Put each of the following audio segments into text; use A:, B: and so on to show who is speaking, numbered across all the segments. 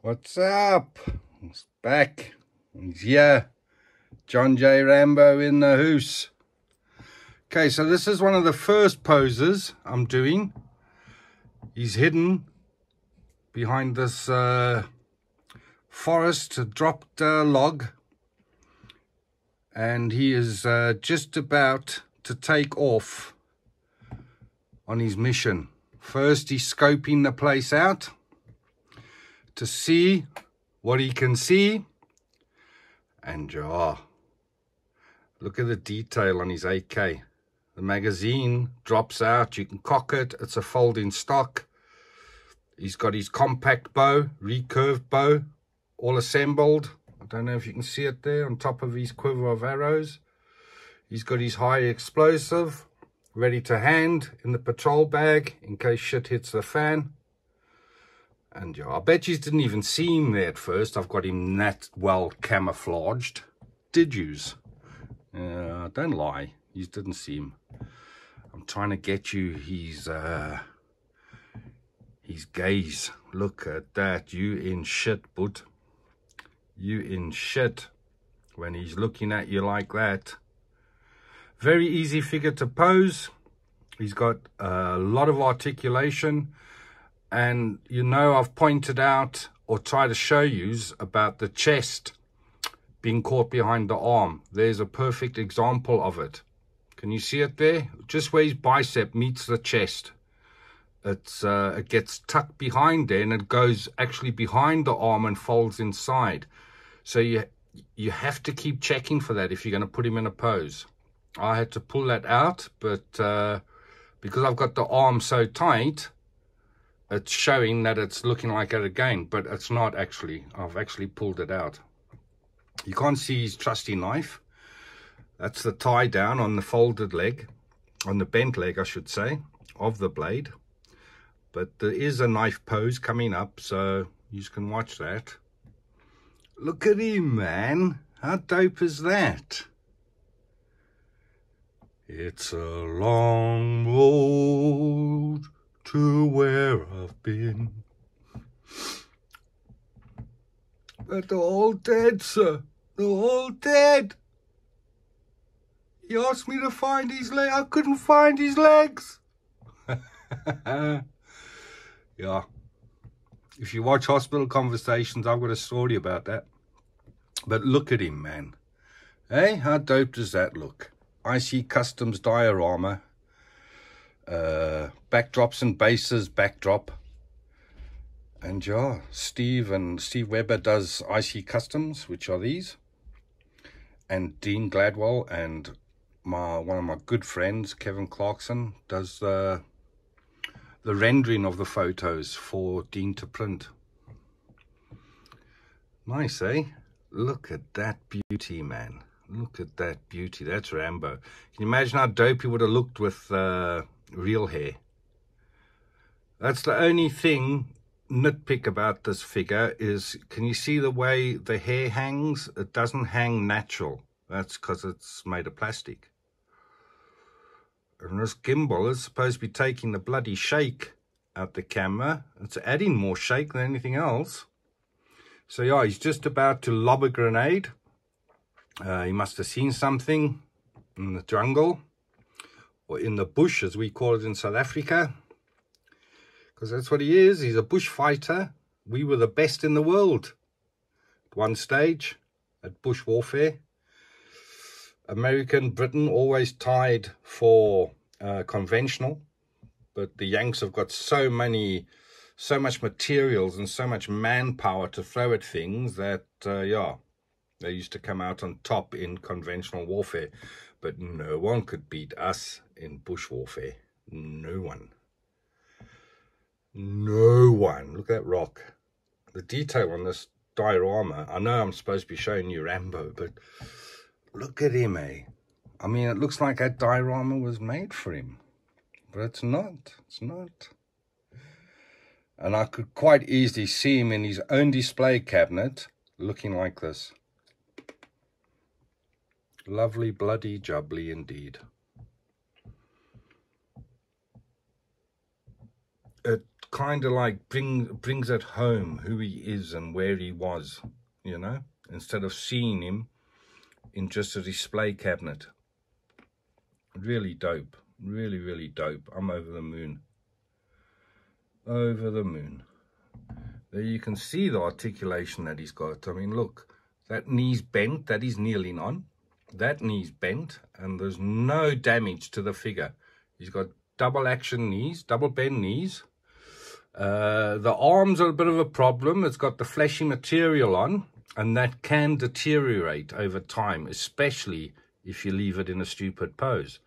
A: What's up? He's back. He's here. John J. Rambo in the hoose. Okay, so this is one of the first poses I'm doing. He's hidden behind this uh, forest dropped uh, log. And he is uh, just about to take off on his mission. First, he's scoping the place out to see what he can see. And oh, look at the detail on his AK. The magazine drops out. You can cock it. It's a folding stock. He's got his compact bow, recurved bow, all assembled. I don't know if you can see it there on top of his quiver of arrows. He's got his high explosive ready to hand in the patrol bag in case shit hits the fan. And yeah, I bet you didn't even see him there at first. I've got him that well camouflaged. Did yous? Uh, don't lie. You didn't see him. I'm trying to get you his, uh, his gaze. Look at that. You in shit, bud. You in shit. When he's looking at you like that. Very easy figure to pose. He's got a lot of articulation and you know I've pointed out or tried to show you about the chest being caught behind the arm. There's a perfect example of it. Can you see it there? Just where his bicep meets the chest. It's, uh, it gets tucked behind there and it goes actually behind the arm and folds inside. So you, you have to keep checking for that if you're going to put him in a pose. I had to pull that out, but uh, because I've got the arm so tight, it's showing that it's looking like it again, but it's not actually. I've actually pulled it out. You can't see his trusty knife. That's the tie down on the folded leg, on the bent leg, I should say, of the blade. But there is a knife pose coming up, so you can watch that. Look at him, man. How dope is that? It's a long road to where I've been. But they're all dead, sir. They're all dead. He asked me to find his leg. I couldn't find his legs. yeah. If you watch Hospital Conversations, I've got a story about that. But look at him, man. Hey, how dope does that look? IC Customs diorama uh, backdrops and bases backdrop. And yeah, Steve and Steve Weber does IC Customs, which are these. And Dean Gladwell and my one of my good friends, Kevin Clarkson, does the the rendering of the photos for Dean to print. Nice, eh? Look at that beauty, man. Look at that beauty. That's Rambo. Can you imagine how dope he would have looked with uh, real hair. That's the only thing nitpick about this figure is, can you see the way the hair hangs? It doesn't hang natural. That's because it's made of plastic. And this gimbal is supposed to be taking the bloody shake out the camera. It's adding more shake than anything else. So yeah, he's just about to lob a grenade. Uh, he must have seen something in the jungle or in the bush, as we call it in South Africa. Because that's what he is. He's a bush fighter. We were the best in the world at one stage at bush warfare. American, Britain always tied for uh, conventional, but the Yanks have got so many, so much materials and so much manpower to throw at things that, uh, yeah, they used to come out on top in conventional warfare. But no one could beat us in bush warfare. No one. No one. Look at that rock. The detail on this diorama. I know I'm supposed to be showing you Rambo, but look at him, eh? I mean, it looks like that diorama was made for him. But it's not. It's not. And I could quite easily see him in his own display cabinet looking like this. Lovely bloody jubbly indeed. It kind of like bring, brings it home who he is and where he was, you know, instead of seeing him in just a display cabinet. Really dope. Really, really dope. I'm over the moon. Over the moon. There you can see the articulation that he's got. I mean, look, that knee's bent, that he's kneeling on. That knee's bent, and there's no damage to the figure. He's got double action knees, double bend knees. Uh, the arms are a bit of a problem. It's got the fleshy material on, and that can deteriorate over time, especially if you leave it in a stupid pose.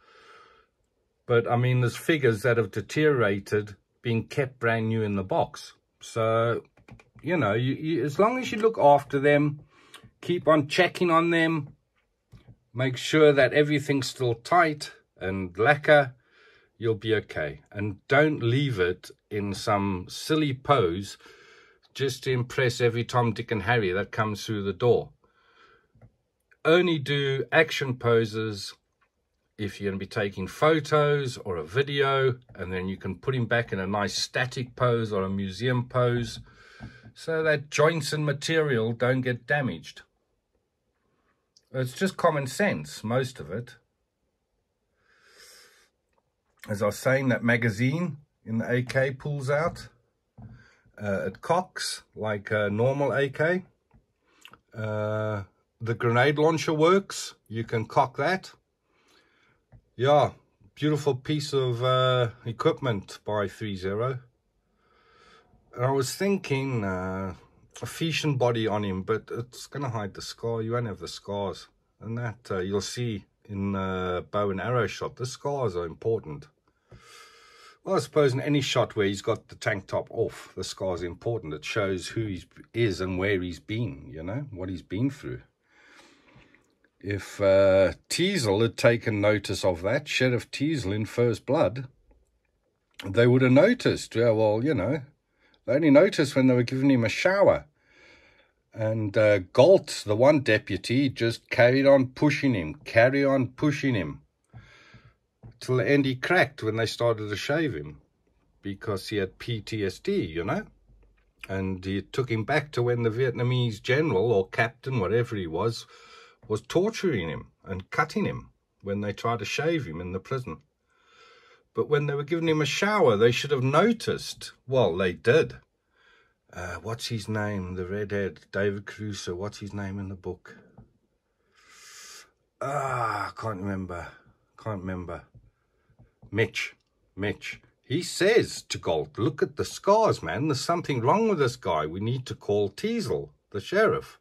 A: But, I mean, there's figures that have deteriorated being kept brand new in the box. So, you know, you, you, as long as you look after them, keep on checking on them, make sure that everything's still tight and lacquer, you'll be okay. And don't leave it in some silly pose just to impress every Tom, Dick and Harry that comes through the door. Only do action poses if you're going to be taking photos or a video, and then you can put him back in a nice static pose or a museum pose so that joints and material don't get damaged. It's just common sense, most of it. As I was saying, that magazine in the AK pulls out. Uh, it cocks like a normal AK. Uh, the grenade launcher works. You can cock that yeah, beautiful piece of uh, equipment by 3-0. And I was thinking uh, Fission body on him, but it's going to hide the scar. You won't have the scars. And that uh, you'll see in the bow and arrow shot. The scars are important. Well, I suppose in any shot where he's got the tank top off, the scar's important. It shows who he is and where he's been, you know, what he's been through if uh, Teasle had taken notice of that, Sheriff Teasle in First Blood, they would have noticed. Yeah, well, you know, they only noticed when they were giving him a shower. And uh, Galt, the one deputy, just carried on pushing him, carry on pushing him. Till the end he cracked when they started to shave him. Because he had PTSD, you know. And he took him back to when the Vietnamese general or captain, whatever he was, was torturing him and cutting him when they tried to shave him in the prison. But when they were giving him a shower, they should have noticed. Well, they did. Uh, what's his name? The redhead, David Caruso. What's his name in the book? Ah, I can't remember. Can't remember. Mitch. Mitch. He says to Galt, look at the scars, man. There's something wrong with this guy. We need to call Teasle, the sheriff.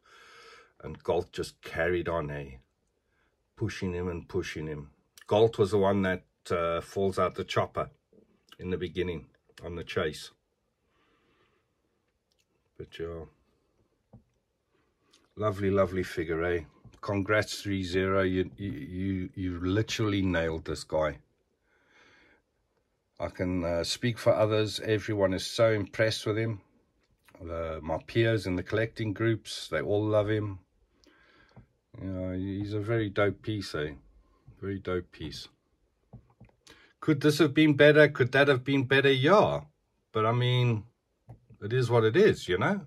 A: And Galt just carried on, eh? Pushing him and pushing him. Galt was the one that uh, falls out the chopper in the beginning on the chase. But yeah. Lovely, lovely figure, eh? Congrats 3-0. You, you, you, you literally nailed this guy. I can uh, speak for others. Everyone is so impressed with him. My peers in the collecting groups, they all love him. You know, he's a very dope piece, eh? Very dope piece. Could this have been better? Could that have been better? Yeah. But I mean, it is what it is, you know?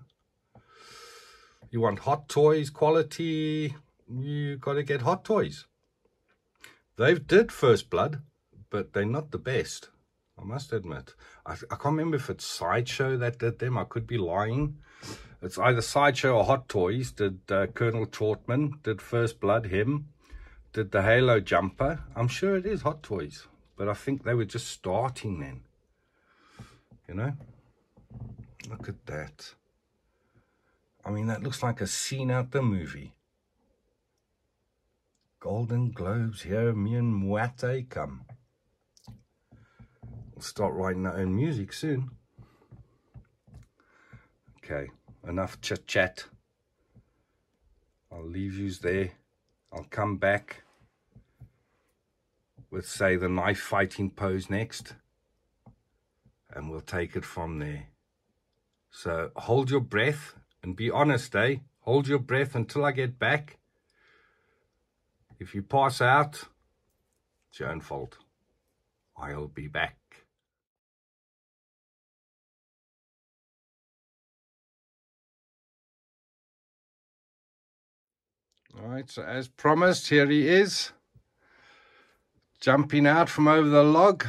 A: You want hot toys quality, you got to get hot toys. They've did First Blood, but they're not the best. I must admit. I, I can't remember if it's Sideshow that did them. I could be lying. It's either Sideshow or Hot Toys. Did uh, Colonel Trautman, did First Blood, him, did the Halo jumper. I'm sure it is Hot Toys, but I think they were just starting then. You know? Look at that. I mean, that looks like a scene out the movie. Golden Globes, here me and Muate come. We'll start writing our own music soon. Okay enough chit chat. I'll leave yous there. I'll come back with say the knife fighting pose next and we'll take it from there. So hold your breath and be honest, eh? Hold your breath until I get back. If you pass out, it's your own fault. I'll be back. All right, so as promised, here he is. Jumping out from over the log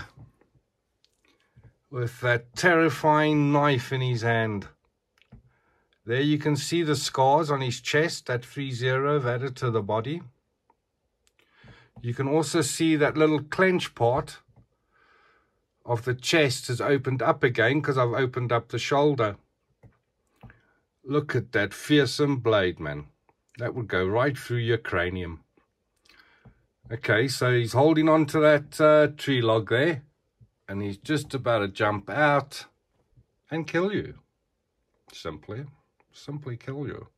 A: with that terrifying knife in his hand. There you can see the scars on his chest that 3-0 have added to the body. You can also see that little clench part of the chest has opened up again because I've opened up the shoulder. Look at that fearsome blade, man. That would go right through your cranium. Okay, so he's holding on to that uh, tree log there. And he's just about to jump out and kill you. Simply, simply kill you.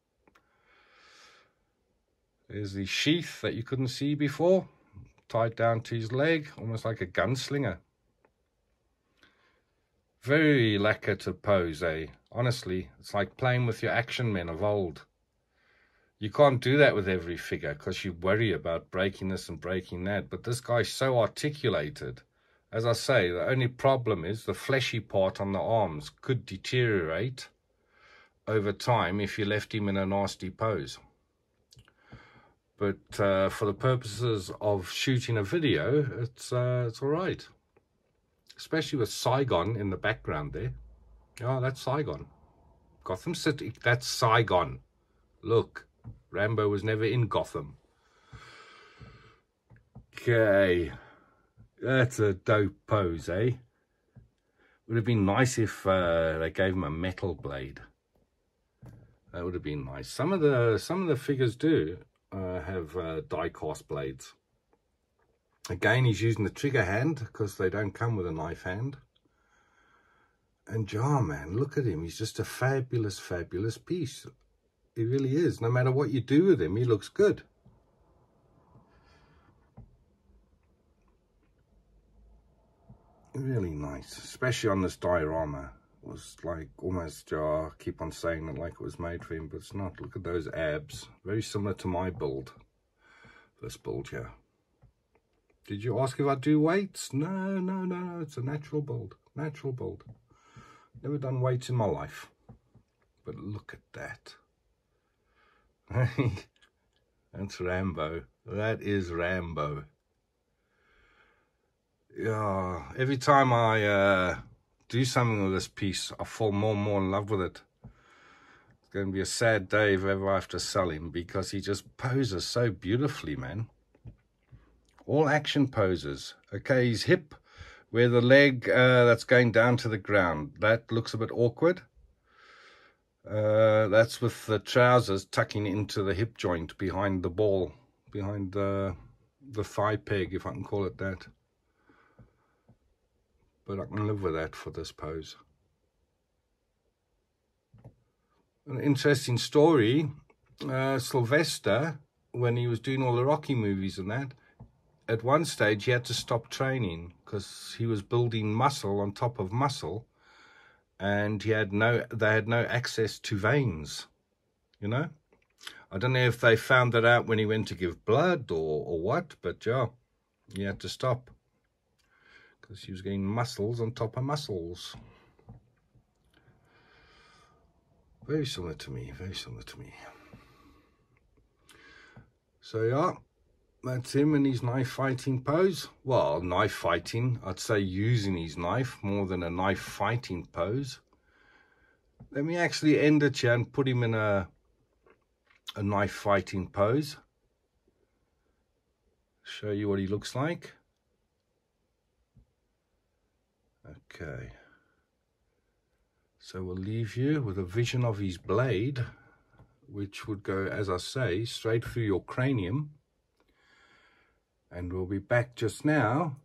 A: There's the sheath that you couldn't see before. Tied down to his leg, almost like a gunslinger. Very lacquer to pose, eh? Honestly, it's like playing with your action men of old. You can't do that with every figure because you worry about breaking this and breaking that. But this guy's so articulated. As I say, the only problem is the fleshy part on the arms could deteriorate over time if you left him in a nasty pose. But uh, for the purposes of shooting a video, it's, uh, it's all right. Especially with Saigon in the background there. Oh, that's Saigon. Gotham City, that's Saigon. Look. Rambo was never in Gotham. Okay. That's a dope pose, eh? Would have been nice if uh, they gave him a metal blade. That would have been nice. Some of the some of the figures do uh, have uh, die cast blades. Again, he's using the trigger hand because they don't come with a knife hand. And Jar man, look at him. He's just a fabulous, fabulous piece. He really is. No matter what you do with him, he looks good. Really nice, especially on this diorama. It was like almost, uh, keep on saying it like it was made for him, but it's not. Look at those abs. Very similar to my build. This build here. Did you ask if I do weights? No, No, no, no. It's a natural build. Natural build. Never done weights in my life. But look at that. That's Rambo. That is Rambo. Yeah, every time I uh, do something with this piece, I fall more and more in love with it. It's going to be a sad day if ever I have to sell him because he just poses so beautifully, man. All action poses. Okay, his hip, where the leg uh, that's going down to the ground, that looks a bit awkward. Uh, that's with the trousers tucking into the hip joint behind the ball, behind the, the thigh peg, if I can call it that. But I can live with that for this pose. An interesting story, uh, Sylvester, when he was doing all the Rocky movies and that, at one stage he had to stop training because he was building muscle on top of muscle and he had no they had no access to veins you know? I don't know if they found that out when he went to give blood or or what but yeah he had to stop because he was getting muscles on top of muscles. Very similar to me very similar to me. So yeah that's him in his knife fighting pose. Well, knife fighting, I'd say using his knife more than a knife fighting pose. Let me actually end it here and put him in a, a knife fighting pose. Show you what he looks like. Okay. So we'll leave you with a vision of his blade, which would go, as I say, straight through your cranium and we'll be back just now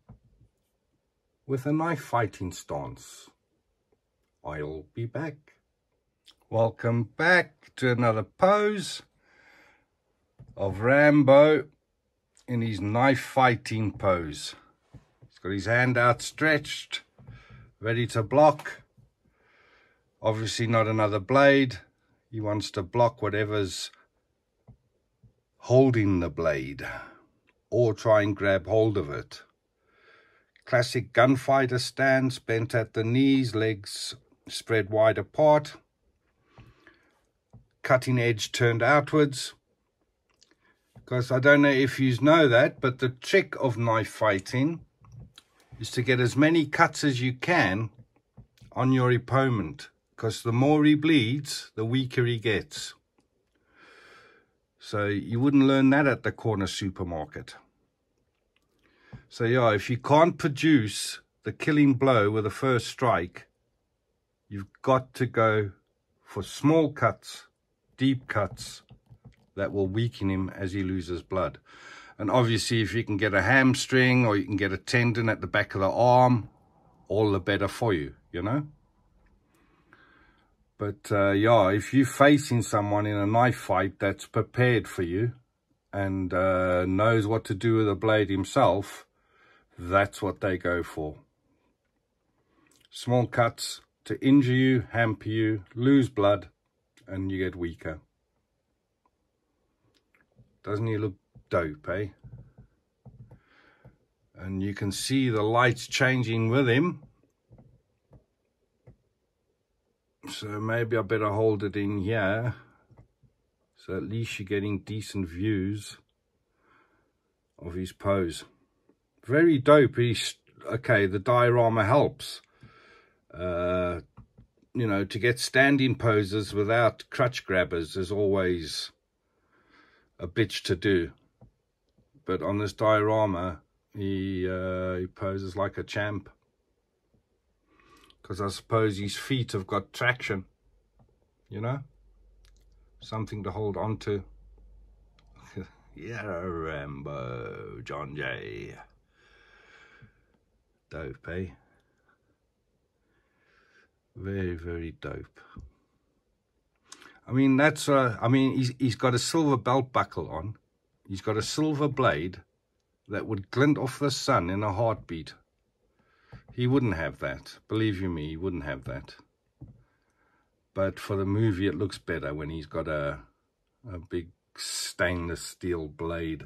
A: with a knife fighting stance. I'll be back. Welcome back to another pose of Rambo in his knife fighting pose. He's got his hand outstretched, ready to block. Obviously not another blade. He wants to block whatever's holding the blade or try and grab hold of it. Classic gunfighter stance, bent at the knees, legs spread wide apart. Cutting edge turned outwards. Because I don't know if you know that, but the trick of knife fighting is to get as many cuts as you can on your opponent. Because the more he bleeds, the weaker he gets. So you wouldn't learn that at the corner supermarket. So yeah, if you can't produce the killing blow with the first strike, you've got to go for small cuts, deep cuts that will weaken him as he loses blood. And obviously, if you can get a hamstring or you can get a tendon at the back of the arm, all the better for you, you know? But uh, yeah, if you're facing someone in a knife fight that's prepared for you and uh, knows what to do with a blade himself, that's what they go for. Small cuts to injure you, hamper you, lose blood, and you get weaker. Doesn't he look dope, eh? And you can see the lights changing with him. So maybe I better hold it in here. So at least you're getting decent views of his pose very dope. He's okay. The diorama helps. Uh, you know, to get standing poses without crutch grabbers is always a bitch to do. But on this diorama, he uh, he poses like a champ. Because I suppose his feet have got traction, you know? Something to hold on to. yeah, Rambo, John Jay dope, eh? Very, very dope. I mean, that's, uh, I mean, he's, he's got a silver belt buckle on. He's got a silver blade that would glint off the sun in a heartbeat. He wouldn't have that. Believe you me, he wouldn't have that. But for the movie, it looks better when he's got a, a big stainless steel blade.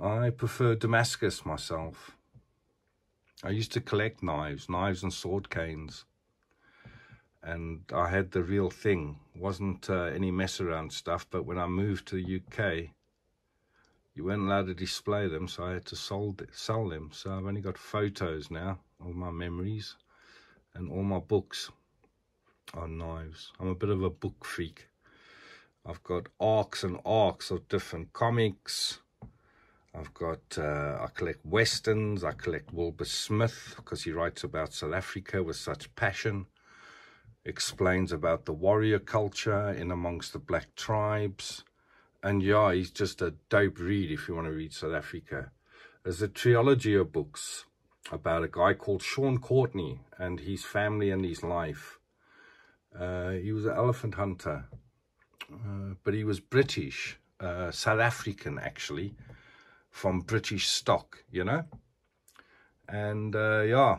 A: I prefer Damascus myself. I used to collect knives, knives and sword canes. And I had the real thing. wasn't uh, any mess around stuff, but when I moved to the UK, you weren't allowed to display them, so I had to sold, sell them. So I've only got photos now of my memories and all my books on knives. I'm a bit of a book freak. I've got arcs and arcs of different comics, I've got, uh, I collect westerns, I collect Wilbur Smith because he writes about South Africa with such passion, explains about the warrior culture in amongst the black tribes. And yeah, he's just a dope read if you want to read South Africa. There's a trilogy of books about a guy called Sean Courtney and his family and his life. Uh, he was an elephant hunter, uh, but he was British, uh, South African actually, from British stock, you know? And uh, yeah,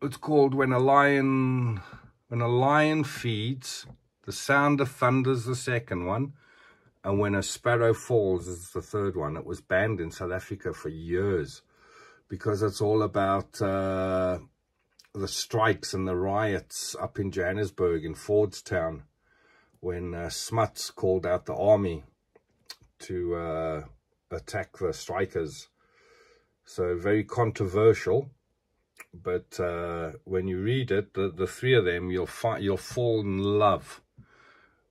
A: it's called When a Lion, When a Lion Feeds, The Sound of Thunder's the second one, and When a Sparrow Falls is the third one. It was banned in South Africa for years because it's all about uh, the strikes and the riots up in Johannesburg, in Fordstown, when uh, Smuts called out the army to uh, attack the strikers. So very controversial. But uh, when you read it, the, the three of them, you'll find you'll fall in love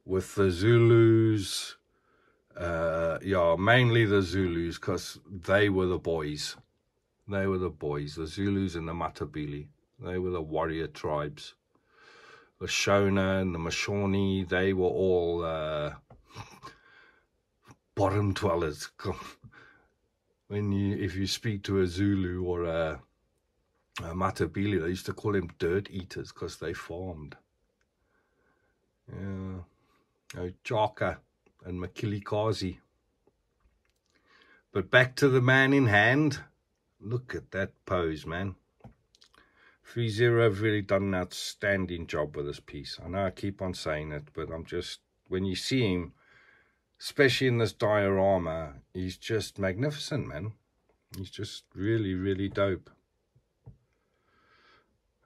A: with the Zulus. Uh, yeah, mainly the Zulus because they were the boys. They were the boys, the Zulus and the Matabele. They were the warrior tribes. The Shona and the Mashona, they were all uh, bottom dwellers. when you, if you speak to a Zulu or a, a Matabele, they used to call them dirt eaters because they farmed. Yeah, oh, Jaka and Mzilikazi. But back to the man in hand. Look at that pose, man. 3-0 have really done an outstanding job with this piece. I know I keep on saying it, but I'm just, when you see him, especially in this diorama, he's just magnificent, man. He's just really, really dope.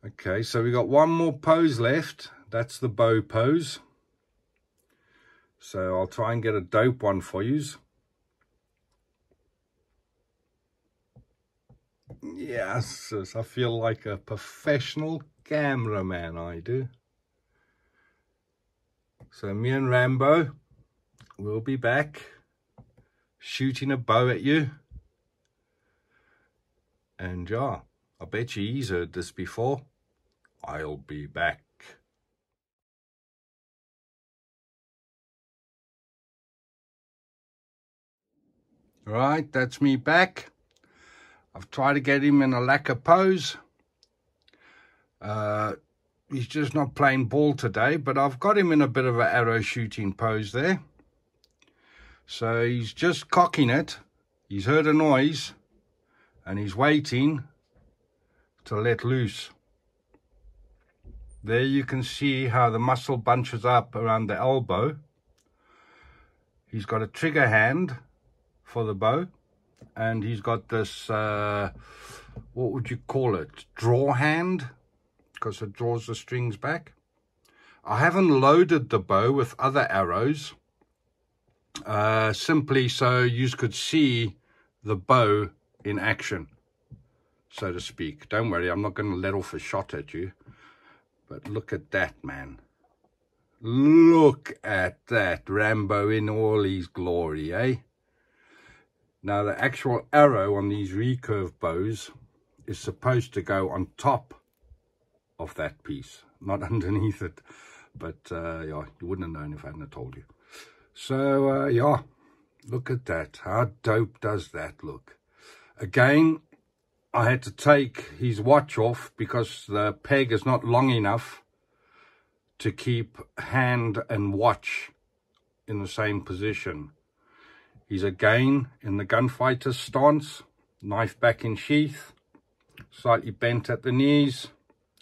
A: Okay, so we got one more pose left. That's the bow pose. So I'll try and get a dope one for yous. Yes, I feel like a professional cameraman, I do. So me and Rambo will be back shooting a bow at you. And yeah, I bet you he's heard this before. I'll be back. Right, that's me back. I've tried to get him in a lacquer pose. Uh, he's just not playing ball today, but I've got him in a bit of an arrow shooting pose there. So he's just cocking it. He's heard a noise and he's waiting to let loose. There you can see how the muscle bunches up around the elbow. He's got a trigger hand for the bow and he's got this, uh, what would you call it, draw hand because it draws the strings back. I haven't loaded the bow with other arrows uh, simply so you could see the bow in action, so to speak. Don't worry, I'm not going to let off a shot at you. But look at that, man. Look at that Rambo in all his glory, eh? Now, the actual arrow on these recurve bows is supposed to go on top of that piece, not underneath it. But, uh, yeah, you wouldn't have known if I hadn't told you. So, uh, yeah, look at that. How dope does that look? Again, I had to take his watch off because the peg is not long enough to keep hand and watch in the same position. He's again in the gunfighter stance, knife back in sheath, slightly bent at the knees,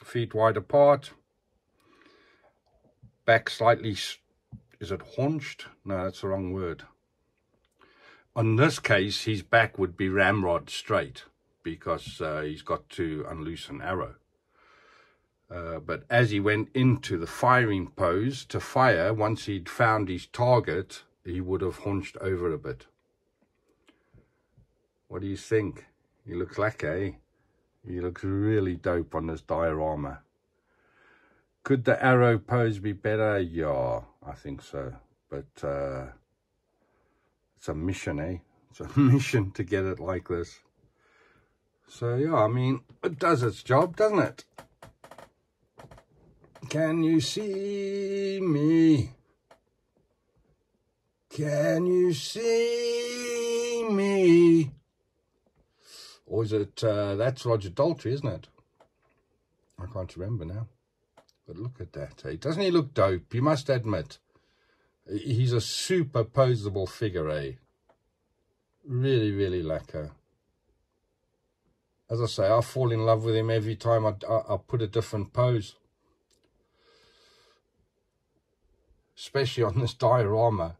A: feet wide apart, back slightly, is it haunched? No, that's the wrong word. On this case, his back would be ramrod straight because uh, he's got to unloose an arrow. Uh, but as he went into the firing pose to fire, once he'd found his target, he would have hunched over a bit. What do you think? He looks like, eh? He looks really dope on this diorama. Could the arrow pose be better? Yeah, I think so. But uh, it's a mission, eh? It's a mission to get it like this. So yeah, I mean, it does its job, doesn't it? Can you see me? Can you see me? Or is it, uh, that's Roger Daltrey, isn't it? I can't remember now. But look at that, eh? Doesn't he look dope? You must admit. He's a super posable figure, eh? Really, really lacquer as I say, I fall in love with him every time I, I, I put a different pose. Especially on this diorama.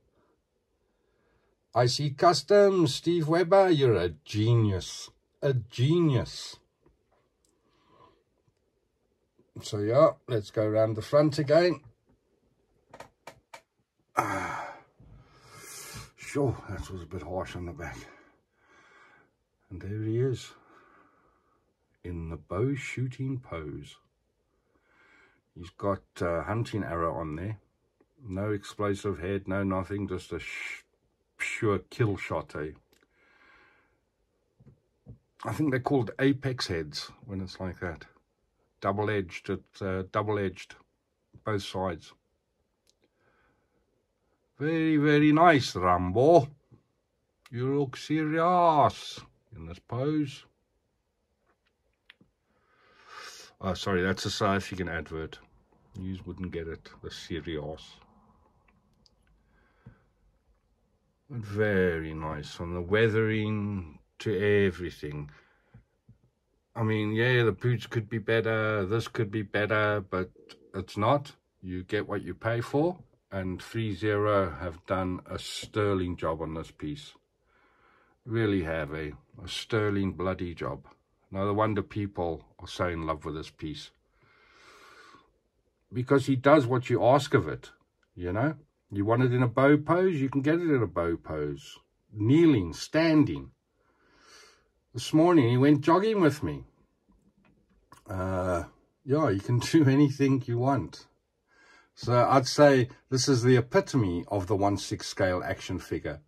A: IC Customs, Steve Weber, you're a genius. A genius. So yeah, let's go around the front again. Ah, sure, that was a bit harsh on the back. And there he is in the bow shooting pose. He's got a hunting arrow on there. No explosive head, no nothing, just a pure kill shot, eh? I think they're called apex heads when it's like that. Double-edged, it's uh, double-edged, both sides. Very, very nice, Rambo. You look serious in this pose. Oh, sorry, that's a South African advert. You wouldn't get it. The serious. Very nice. From the weathering to everything. I mean, yeah, the boots could be better. This could be better, but it's not. You get what you pay for. And 3-0 have done a sterling job on this piece. Really have a, a sterling bloody job. No wonder people are so in love with this piece. Because he does what you ask of it, you know. You want it in a bow pose, you can get it in a bow pose. Kneeling, standing. This morning he went jogging with me. Uh, yeah, you can do anything you want. So I'd say this is the epitome of the 1-6 scale action figure.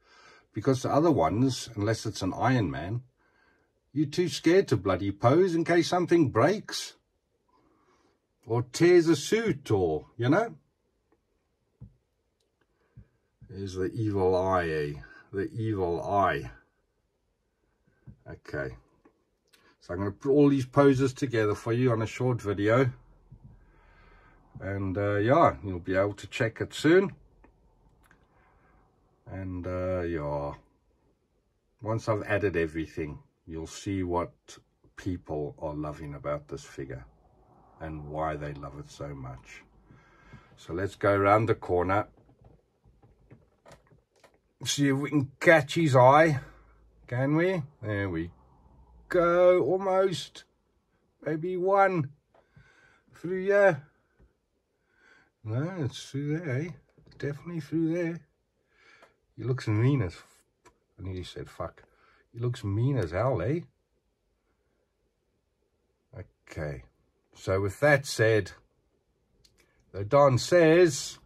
A: Because the other ones, unless it's an Iron Man, you're too scared to bloody pose in case something breaks. Or tears a suit or, you know. There's the evil eye, eh? The evil eye. Okay. So I'm going to put all these poses together for you on a short video. And uh, yeah, you'll be able to check it soon. And uh, yeah, once I've added everything, you'll see what people are loving about this figure and why they love it so much. So let's go around the corner. See if we can catch his eye. Can we? There we go. Almost. Maybe one. Through here. No, it's through there, eh? Definitely through there. He looks mean as... I nearly said fuck. He looks mean as hell, eh? Okay. So with that said, the Don says,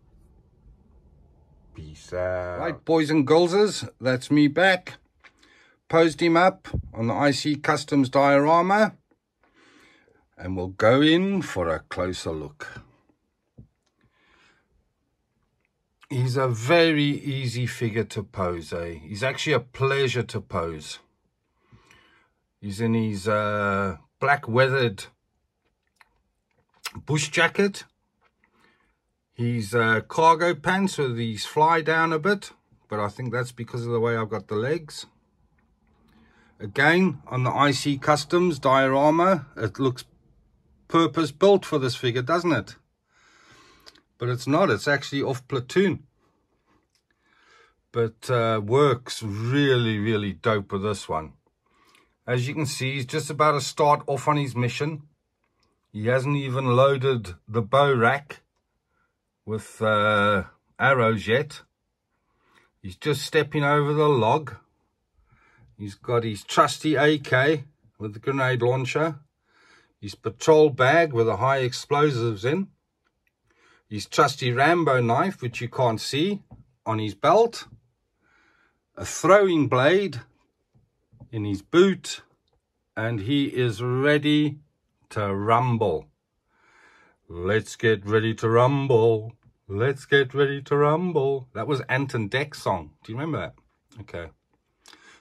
A: peace out. Right, boys and girls, that's me back. Posed him up on the IC Customs diorama. And we'll go in for a closer look. He's a very easy figure to pose, eh? He's actually a pleasure to pose. He's in his uh, black weathered bush jacket. He's uh, cargo pants with these fly down a bit, but I think that's because of the way I've got the legs. Again, on the IC Customs diorama, it looks purpose built for this figure, doesn't it? But it's not, it's actually off platoon. But uh, works really, really dope with this one. As you can see, he's just about to start off on his mission. He hasn't even loaded the bow rack with uh, arrows yet. He's just stepping over the log. He's got his trusty AK with the grenade launcher. His patrol bag with the high explosives in. His trusty Rambo knife, which you can't see, on his belt. A throwing blade in his boot. And he is ready to rumble. Let's get ready to rumble. Let's get ready to rumble. That was Ant and Dec's song. Do you remember that? Okay.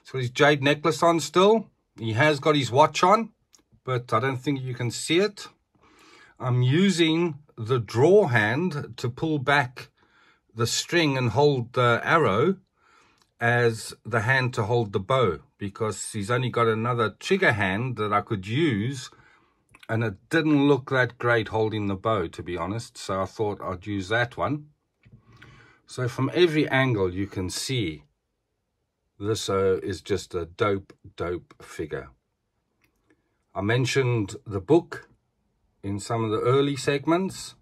A: So his jade necklace on still. He has got his watch on, but I don't think you can see it. I'm using the draw hand to pull back the string and hold the arrow as the hand to hold the bow because he's only got another trigger hand that I could use and it didn't look that great holding the bow to be honest so I thought I'd use that one so from every angle you can see this uh, is just a dope dope figure I mentioned the book in some of the early segments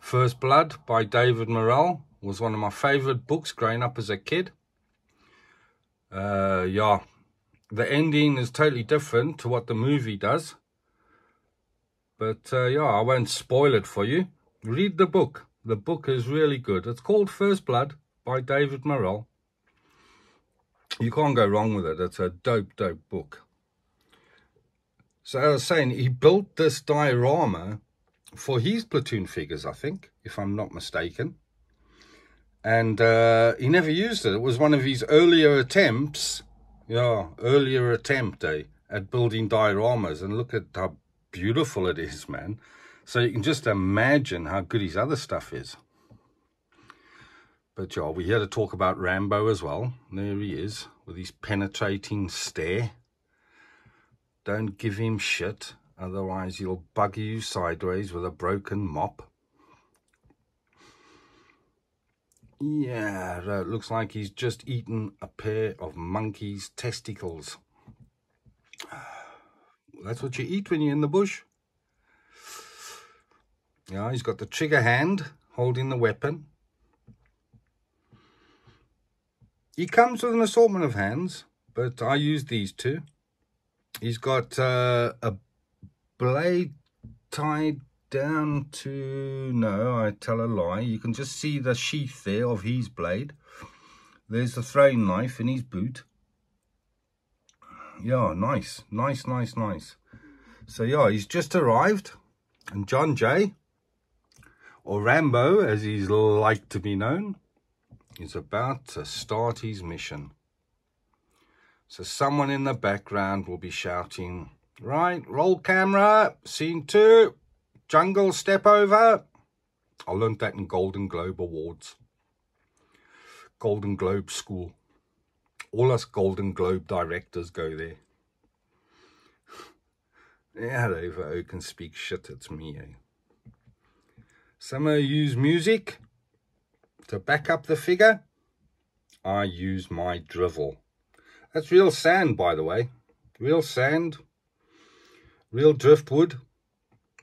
A: First Blood by David Morrell was one of my favorite books growing up as a kid uh, yeah the ending is totally different to what the movie does but uh, yeah, I won't spoil it for you. Read the book. The book is really good. It's called First Blood by David Morrell. You can't go wrong with it. It's a dope, dope book. So I was saying, he built this diorama for his platoon figures, I think, if I'm not mistaken. And uh, he never used it. It was one of his earlier attempts, yeah, earlier attempt eh, at building dioramas. And look at how beautiful it is, man. So you can just imagine how good his other stuff is. But yeah, we're here to talk about Rambo as well. There he is with his penetrating stare. Don't give him shit, otherwise he'll bug you sideways with a broken mop. Yeah, it looks like he's just eaten a pair of monkey's testicles. That's what you eat when you're in the bush. Yeah, he's got the trigger hand holding the weapon. He comes with an assortment of hands, but I use these two. He's got uh, a blade tied down to... No, I tell a lie. You can just see the sheath there of his blade. There's the throwing knife in his boot. Yeah, nice. Nice, nice, nice. So, yeah, he's just arrived. And John J., or Rambo, as he's like to be known, is about to start his mission. So someone in the background will be shouting, right, roll camera, scene two, jungle step over. I learned that in Golden Globe Awards. Golden Globe School. All us Golden Globe directors go there. Yeah, over can speak shit, it's me, eh? Some of use music to back up the figure. I use my drivel. That's real sand, by the way. Real sand. Real driftwood.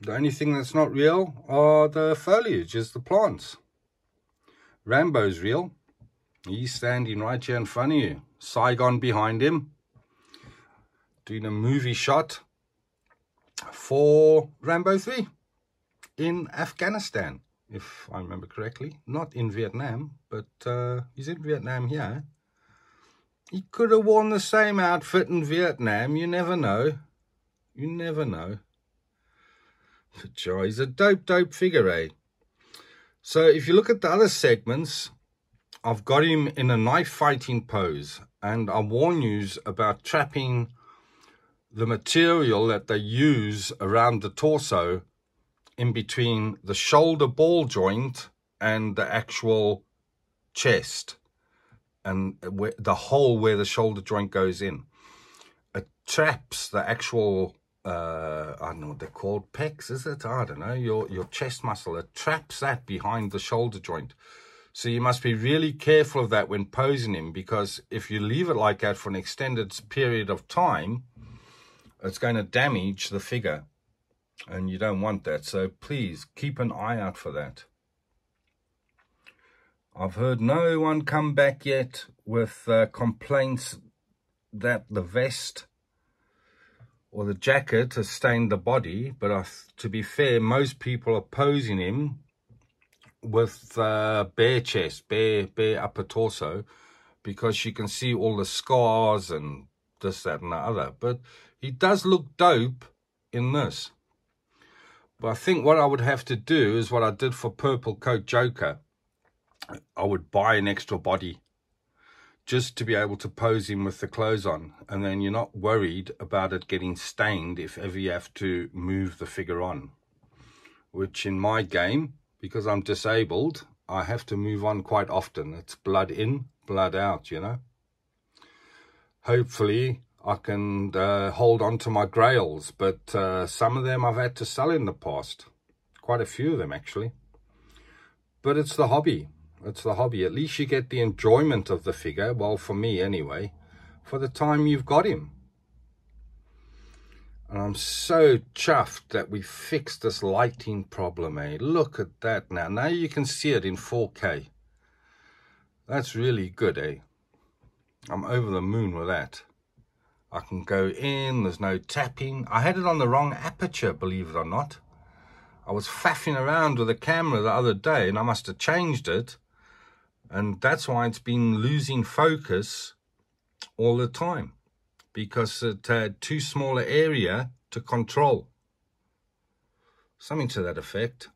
A: The only thing that's not real are the foliage, is the plants. Rambo's real. He's standing right here in front of you. Saigon behind him. Doing a movie shot for Rambo 3 in Afghanistan, if I remember correctly. Not in Vietnam, but uh, he's in Vietnam here. He could have worn the same outfit in Vietnam. You never know. You never know. But sure, he's a dope, dope figure, eh? So if you look at the other segments, I've got him in a knife fighting pose. And I warn you about trapping the material that they use around the torso in between the shoulder ball joint and the actual chest and the hole where the shoulder joint goes in. It traps the actual, uh, I don't know what they're called, pecs, is it? I don't know, your, your chest muscle. It traps that behind the shoulder joint. So you must be really careful of that when posing him because if you leave it like that for an extended period of time, it's going to damage the figure and you don't want that. So please keep an eye out for that. I've heard no one come back yet with uh, complaints that the vest or the jacket has stained the body. But I, to be fair, most people are posing him with uh, bare chest, bare, bare upper torso, because you can see all the scars and this, that, and the other. But he does look dope in this. But I think what I would have to do is what I did for Purple Coat Joker. I would buy an extra body just to be able to pose him with the clothes on. And then you're not worried about it getting stained if ever you have to move the figure on. Which in my game, because I'm disabled, I have to move on quite often. It's blood in, blood out, you know. Hopefully, I can uh, hold on to my grails, but uh, some of them I've had to sell in the past. Quite a few of them, actually. But it's the hobby. It's the hobby. At least you get the enjoyment of the figure, well, for me anyway, for the time you've got him. And I'm so chuffed that we fixed this lighting problem, eh? Look at that now. Now you can see it in 4K. That's really good, eh? I'm over the moon with that. I can go in, there's no tapping. I had it on the wrong aperture, believe it or not. I was faffing around with the camera the other day and I must have changed it. And that's why it's been losing focus all the time. Because it had too small an area to control. Something to that effect.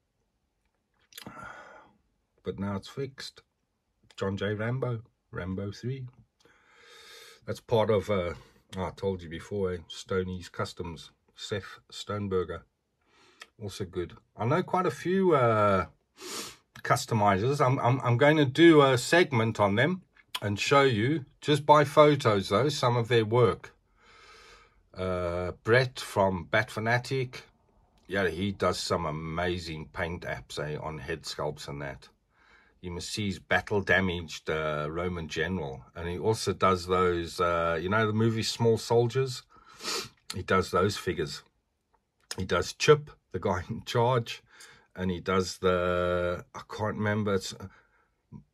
A: But now it's fixed. John J. Rambo, Rambo 3. That's part of... Uh, I told you before, eh? Stoney's Customs, Seth Stoneberger. Also good. I know quite a few uh, customizers. I'm, I'm, I'm going to do a segment on them and show you, just by photos though, some of their work. Uh, Brett from Bat Fanatic, yeah, he does some amazing paint apps eh, on head sculpts and that you must see he's battle damaged uh, Roman general. And he also does those, uh, you know, the movie Small Soldiers? He does those figures. He does Chip, the guy in charge, and he does the, I can't remember, it's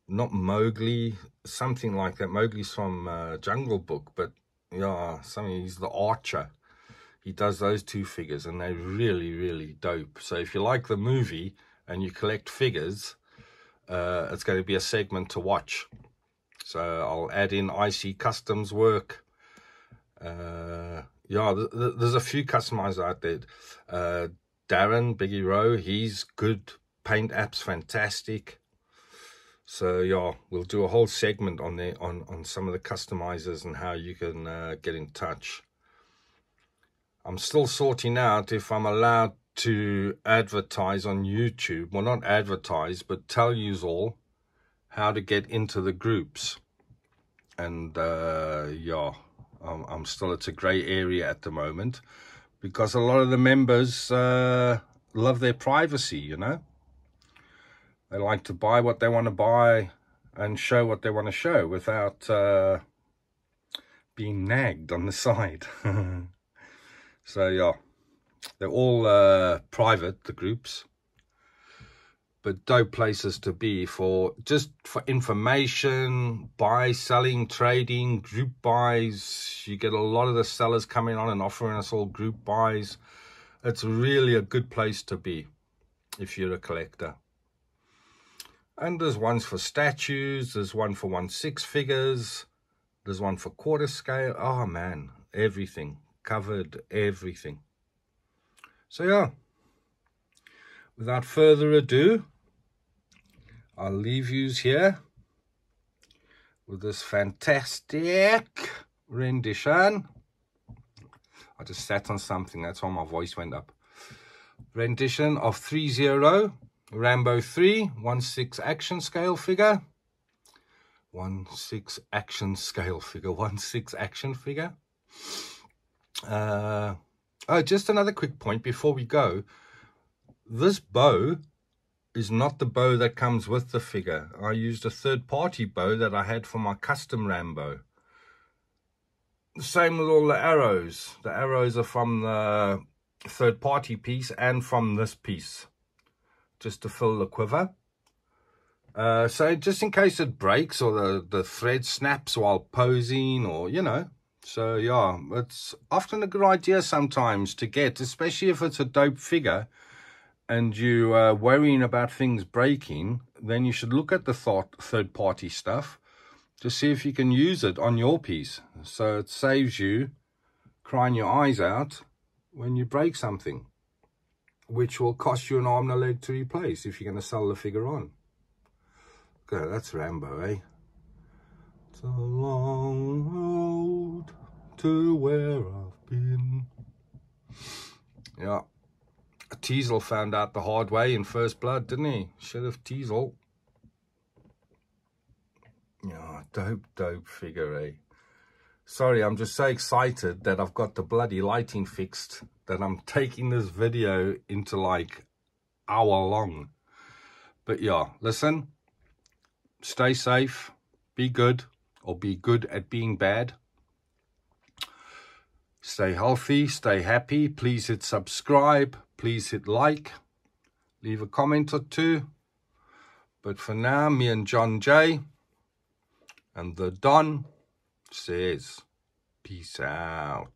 A: not Mowgli, something like that. Mowgli's from uh, Jungle Book, but yeah, something, he's the archer. He does those two figures and they're really, really dope. So if you like the movie and you collect figures, uh, it's going to be a segment to watch. So I'll add in IC Customs work. Uh, yeah, th th there's a few customizers out there. Uh, Darren, Biggie Rowe, he's good. Paint app's fantastic. So yeah, we'll do a whole segment on there on on some of the customizers and how you can uh, get in touch. I'm still sorting out if I'm allowed to advertise on YouTube. Well, not advertise, but tell you all how to get into the groups. And uh, yeah, I'm, I'm still, it's a grey area at the moment because a lot of the members uh, love their privacy, you know. They like to buy what they want to buy and show what they want to show without uh, being nagged on the side. so yeah, they're all uh, private, the groups, but dope places to be for just for information, buy, selling, trading, group buys. You get a lot of the sellers coming on and offering us all group buys. It's really a good place to be if you're a collector. And there's ones for statues. There's one for one six figures. There's one for quarter scale. Oh, man. Everything. Covered everything. So, yeah. Without further ado, I'll leave yous here with this fantastic rendition. I just sat on something. That's why my voice went up. Rendition of ThreeZero Rambo 3, 1-6 action scale figure. 1-6 action scale figure. 1-6 action figure. Uh, oh, just another quick point before we go. This bow is not the bow that comes with the figure. I used a third-party bow that I had for my custom Rambo. The same with all the arrows. The arrows are from the third-party piece and from this piece just to fill the quiver. Uh, so just in case it breaks or the, the thread snaps while posing or, you know. So, yeah, it's often a good idea sometimes to get, especially if it's a dope figure and you are worrying about things breaking, then you should look at the thought, third-party stuff to see if you can use it on your piece. So it saves you crying your eyes out when you break something which will cost you an arm and a leg to replace if you're going to sell the figure on. Okay, that's Rambo, eh? It's a long road to where I've been. Yeah. Teasle found out the hard way in First Blood, didn't he? Sheriff Teasle. Yeah, dope, dope figure, eh? Sorry, I'm just so excited that I've got the bloody lighting fixed that I'm taking this video into like hour long. But yeah, listen, stay safe, be good, or be good at being bad. Stay healthy, stay happy. Please hit subscribe. Please hit like. Leave a comment or two. But for now, me and John J. and the Don says, peace out.